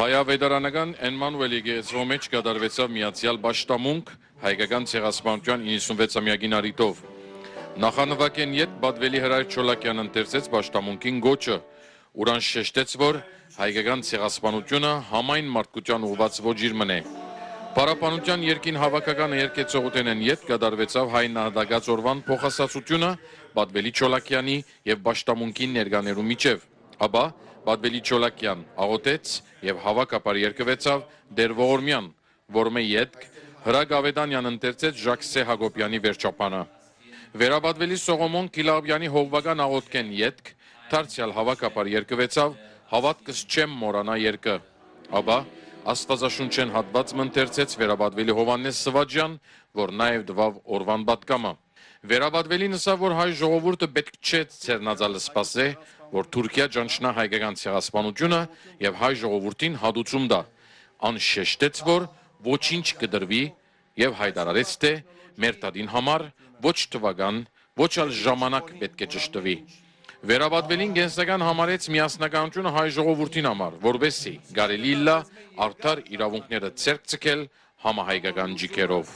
Հայավետարանական Էնմանուելի գեզրո մեջ կատարվեցավ միացյալ պաշտամունք հայկական ցեղասպանության 96-ամյակին արիտով։ Նախանվակեն յետ Բադվելի հրայր Չոլակյան ընթերցեց պաշտամունքին գոչը, ուրան շեշտեց, որ հայկական ցեղասպանությունը համայն մարդկության ուղված ոչիր մնե։ Պարապանության երկին հավաքական երկեցողութենեն յետ կատարվեցավ հայ նահատակած օրվան փոխասացությունը Բադվելի Չոլակյանի եւ պաշտամունքին ներկաներու միջև։ Ապա Բադվելի Չոլակյան աղոթեց եւ հավաքապար երկվեցավ Դեր Ողորմյան, որմե յետք Հրակ Ավետանյան ընթերցեց Ժաքսե Հակոբյանի վերջապանը։ Վերաբադվելի Սողոմոն Կիլաբյանի հողվական աղոթքեն յետք դարձյալ հավաքապար երկվեցավ հավատքս չեմ մորանա երկը։ Աբա Աստվածաշունչեն հատված մընթերցեց վերաբադվելի Հովանես Սվաջյան, որ նաև դվավ օրվան պատկամը։ Վերաբադվելին ասա, որ հայ ժողովուրդը պետք չէ ցերնածալը սպասե, որ Թուրքիա ճանչնա հայկական ցեղասպանությունը եւ հայ ժողովրդին հադուցում դա։ Անշեշտեց, որ ոչինչ կդրվի եւ հայտարարեց, թե մեր տադին համար ոչ թվական, ոչ ալ ժամանակ պետք է ճշտվի։ Վերաբադվելին գենսական համարեց միասնականությունը հայ ժողովրդին համար, որբեսի գարելի լա արդար իրավունքները ցերկ ցկել համահայկական ջիկերով։